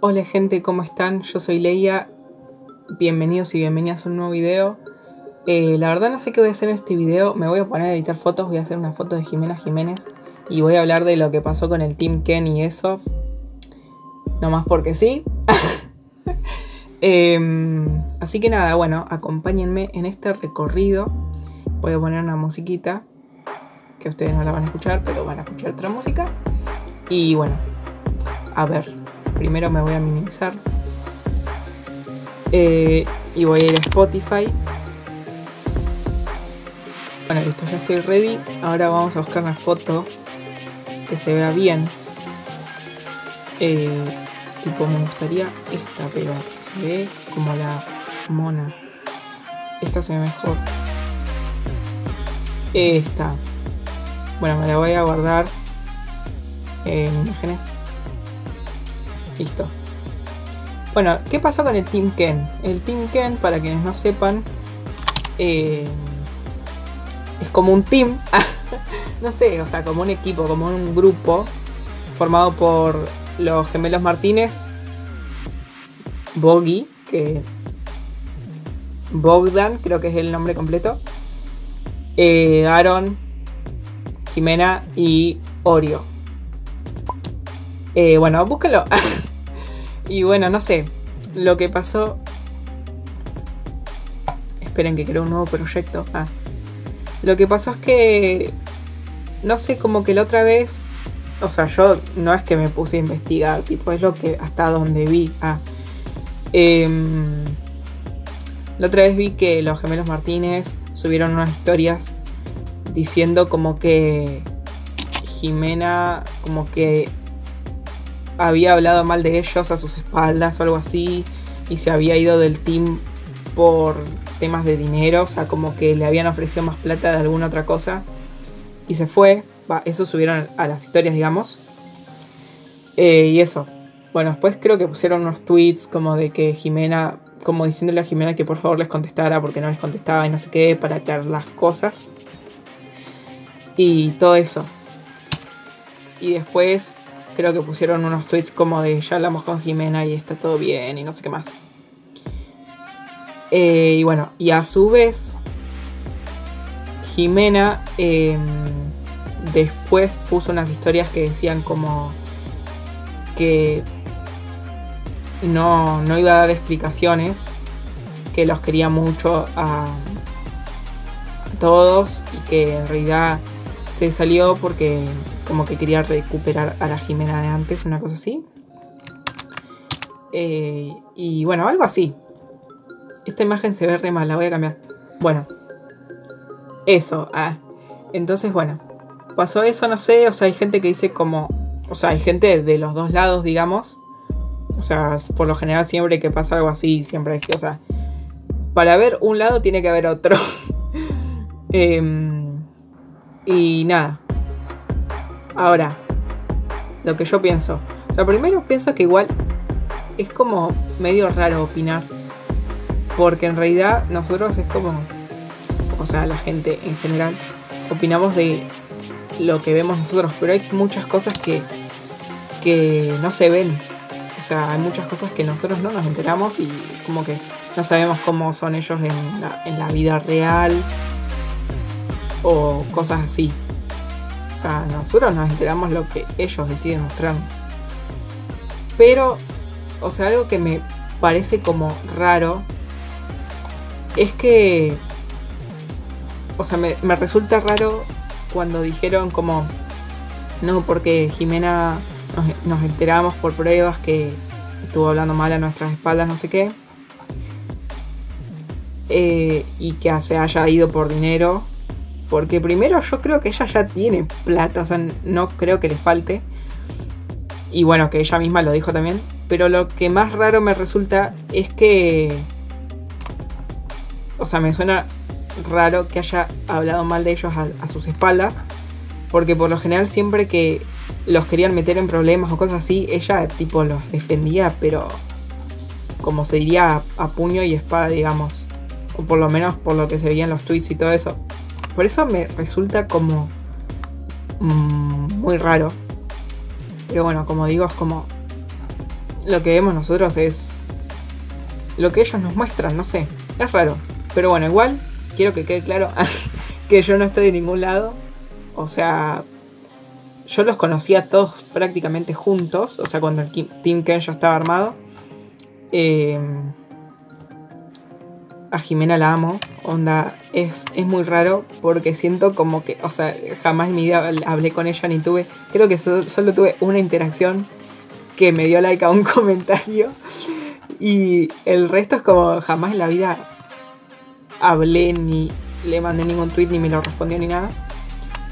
Hola gente, ¿cómo están? Yo soy Leia. Bienvenidos y bienvenidas a un nuevo video. Eh, la verdad no sé qué voy a hacer en este video. Me voy a poner a editar fotos. Voy a hacer una foto de Jimena Jiménez. Y voy a hablar de lo que pasó con el Team Ken y eso. No más porque sí. Em, así que nada, bueno, acompáñenme en este recorrido. Voy a poner una musiquita. Que ustedes no la van a escuchar, pero van a escuchar otra música. Y bueno, a ver, primero me voy a minimizar. Eh, y voy a ir a Spotify. Bueno, listo, ya estoy ready. Ahora vamos a buscar una foto que se vea bien. Eh, tipo, me gustaría esta, pero se ve como la mona. Esta se ve mejor. Esta. Bueno, me la voy a guardar en imágenes. Listo. Bueno, ¿qué pasó con el Team Ken? El Team Ken, para quienes no sepan, eh, es como un team, no sé, o sea, como un equipo, como un grupo formado por los gemelos Martínez, Bogi, que Bogdan, creo que es el nombre completo, eh, Aaron, Jimena y Orio. Eh, bueno, búscalo. y bueno, no sé. Lo que pasó. Esperen que creo un nuevo proyecto. Ah. Lo que pasó es que. No sé, como que la otra vez. O sea, yo no es que me puse a investigar, tipo, es lo que hasta donde vi. Ah. Em, la otra vez vi que los gemelos Martínez subieron unas historias diciendo como que Jimena como que había hablado mal de ellos a sus espaldas o algo así y se había ido del team por temas de dinero, o sea, como que le habían ofrecido más plata de alguna otra cosa y se fue. Va, eso subieron a las historias, digamos. Eh, y eso. Bueno, después creo que pusieron unos tweets como de que Jimena, como diciéndole a Jimena que por favor les contestara porque no les contestaba y no sé qué, para aclarar las cosas. Y todo eso. Y después creo que pusieron unos tweets como de ya hablamos con Jimena y está todo bien y no sé qué más. Eh, y bueno, y a su vez, Jimena em, después puso unas historias que decían como que no, no iba a dar explicaciones, que los quería mucho a, a todos y que en realidad se salió porque como que quería recuperar a la Jimena de antes, una cosa así. Eh, y bueno, algo así. Esta imagen se ve re mal, la voy a cambiar. Bueno. Eso. Ah. Entonces, bueno. Pasó eso, no sé. O sea, hay gente que dice como... O sea, hay gente de los dos lados, digamos. O sea, por lo general siempre que pasa algo así, siempre hay que... O sea, para ver un lado tiene que haber otro. eh, y nada, Ahora, lo que yo pienso. O sea, primero pienso que igual es como medio raro opinar. Porque en realidad nosotros es como, o sea, la gente en general, opinamos de lo que vemos nosotros. Pero hay muchas cosas que, que no se ven. O sea, hay muchas cosas que nosotros no nos enteramos y como que no sabemos cómo son ellos en la, en la vida real. O cosas así. Nosotros nos enteramos lo que ellos deciden mostrarnos. Pero, o sea, algo que me parece como raro es que, o sea, me, resulta raro cuando dijeron como, no, porque Jimena nos, enteramos por pruebas que estuvo hablando mal a nuestras espaldas, no sé qué. Eh, y que se haya ido por dinero porque primero yo creo que ella ya tiene plata, o sea, no creo que le falte. Y bueno, que ella misma lo dijo también. Pero lo que más raro me resulta es que... O sea, me suena raro que haya hablado mal de ellos a, sus espaldas. Porque por lo general siempre que los querían meter en problemas o cosas así, ella tipo los defendía, pero como se diría a puño y espada, digamos. O por lo menos por lo que se veía en los tweets y todo eso. Por eso me resulta como mm, muy raro. Pero bueno, como digo, es como... lo que vemos nosotros es lo que ellos nos muestran, no sé, es raro. Pero bueno, igual quiero que quede claro que yo no estoy de ningún lado. O sea, yo los conocía todos prácticamente juntos, o sea, cuando el Team Ken ya estaba armado. Eh, a Jimena la amo, onda, es, es muy raro porque siento como que, o sea, jamás en mi vida hablé con ella ni tuve, creo que solo tuve una interacción que me dio like a un comentario. Y el resto es como jamás en la vida hablé ni le mandé ningún tweet ni me lo respondió ni nada,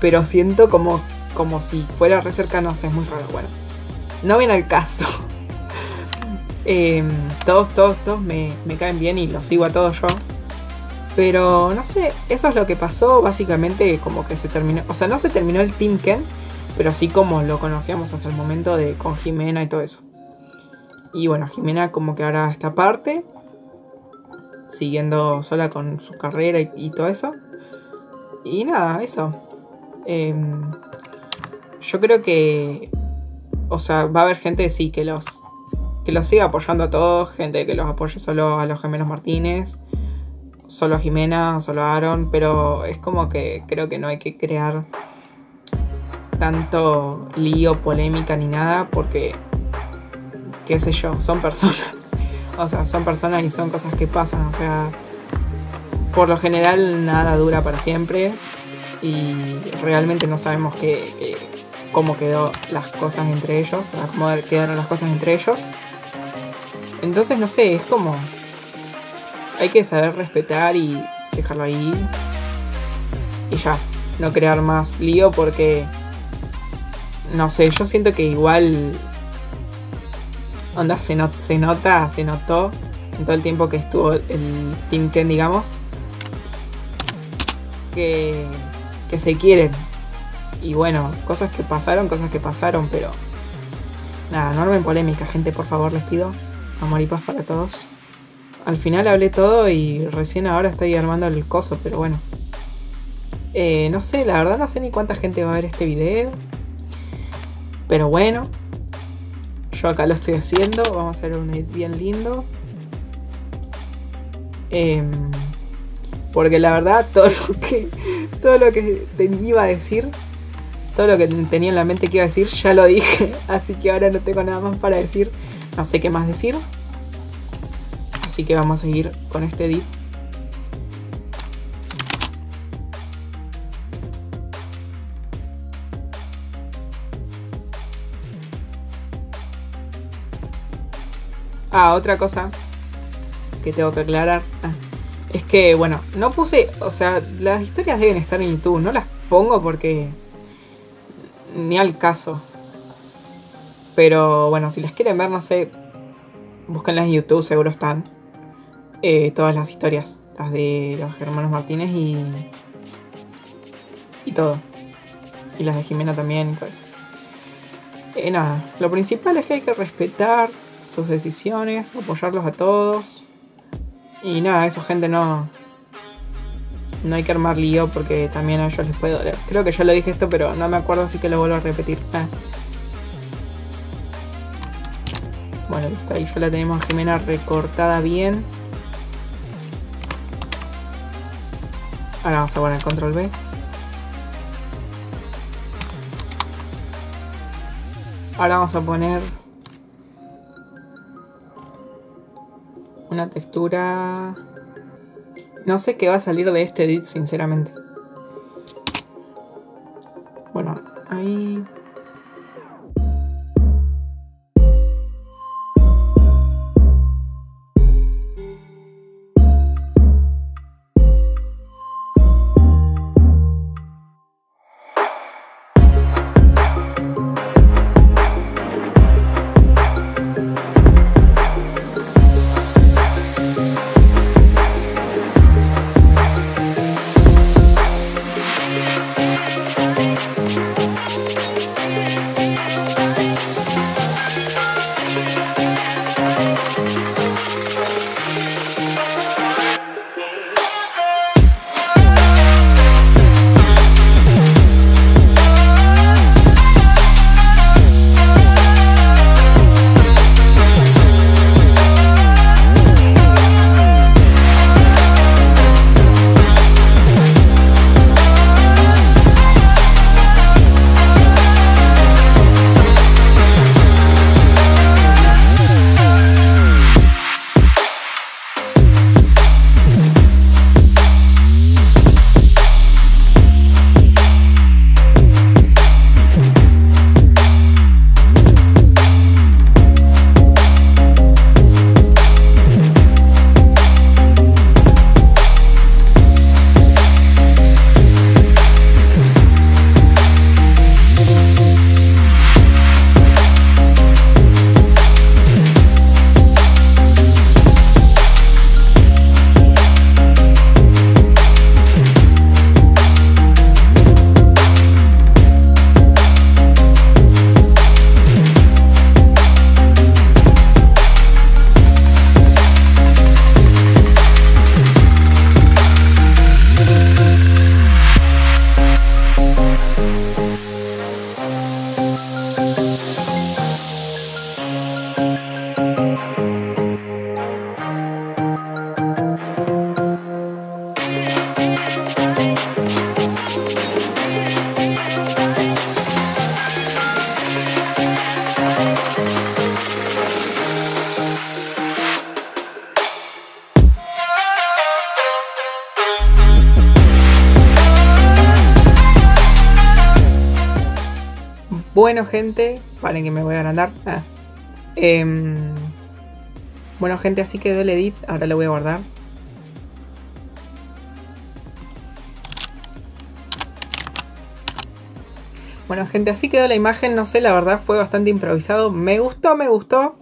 pero siento como, como si fuera re cercano, o sea, es muy raro, bueno, no viene al caso. Em, todos, todos, todos me, caen bien y los sigo a todos yo. Pero no sé, eso es lo que pasó. Básicamente, como que se terminó. O sea, no se terminó el Team Ken, pero sí como lo conocíamos hasta el momento de con Jimena y todo eso. Y bueno, Jimena, como que ahora esta parte, siguiendo sola con su carrera y, todo eso. Y nada, eso. Em, yo creo que. O sea, va a haber gente, sí, que los que los siga apoyando a todos, gente que los apoye solo a los gemelos Martínez, solo a Jimena, solo a Aaron, pero es como que creo que no hay que crear tanto lío, polémica ni nada, porque, qué sé yo, son personas. O sea, son personas y son cosas que pasan, o sea, por lo general nada dura para siempre y realmente no sabemos qué, cómo quedó las cosas entre ellos, cómo quedaron las cosas entre ellos. Entonces, no sé, es como... Hay que saber respetar y dejarlo ahí. Y ya, no crear más lío porque... No sé, yo siento que igual... Onda, se, nota, se notó en todo el tiempo que estuvo el Team Ken, digamos. Que, que se quieren. Y bueno, cosas que pasaron, cosas que pasaron, pero... Nada, no armen polémica, gente, por favor, les pido. Amor y paz para todos. Al final hablé todo y recién ahora estoy armando el coso, pero bueno. Eh, no sé, la verdad no sé ni cuánta gente va a ver este video. Pero bueno. Yo acá lo estoy haciendo. Vamos a hacer un edit bien lindo. Em, porque la verdad todo lo que todo lo que iba a decir, todo lo que tenía en la mente que iba a decir, ya lo dije. Así que ahora no tengo nada más para decir. No sé qué más decir. Así que vamos a seguir con este edit. Ah, otra cosa que tengo que aclarar. Ah, es que, bueno, no puse, o sea, las historias deben estar en YouTube. No las pongo porque ni al caso. Pero bueno, si las quieren ver, no sé, búsquenlas en YouTube, seguro están. Eh, todas las historias, las de los hermanos Martínez y. y todo. Y las de Jimena también todo eso. Eh, nada, lo principal es que hay que respetar sus decisiones, apoyarlos a todos. Y nada, eso gente no. No hay que armar lío porque también a ellos les puede doler. Creo que ya lo dije esto, pero no me acuerdo, así que lo vuelvo a repetir. Ah. Bueno, listo, ahí ya la tenemos a Jimena recortada bien. Ahora vamos a poner control B. Ahora vamos a poner una textura... No sé qué va a salir de este edit, sinceramente. Bueno, gente, vale que me voy a agrandar. Ah. Em, bueno, gente, así quedó el edit. Ahora lo voy a guardar. Bueno, gente, así quedó la imagen. No sé, la verdad fue bastante improvisado. Me gustó, me gustó.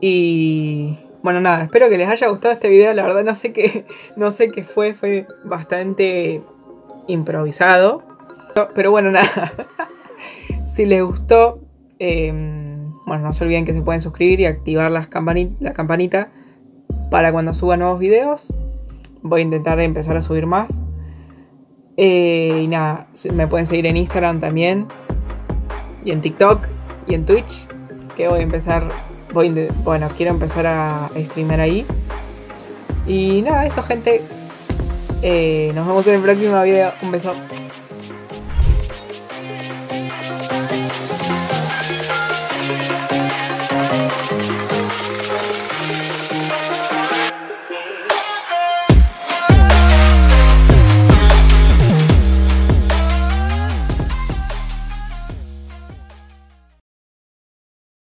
Y bueno, nada, espero que les haya gustado este video. La verdad no sé qué, no sé qué fue, fue bastante improvisado. Pero bueno, nada. si les gustó, em, bueno, no se olviden que se pueden suscribir y activar las la campanita para cuando suba nuevos videos. Voy a intentar empezar a subir más. Eh, y nada, me pueden seguir en Instagram también. Y en TikTok y en Twitch. Que voy a empezar. Voy bueno, quiero empezar a streamer ahí. Y nada, eso gente. Eh, nos vemos en el próximo video. Un beso.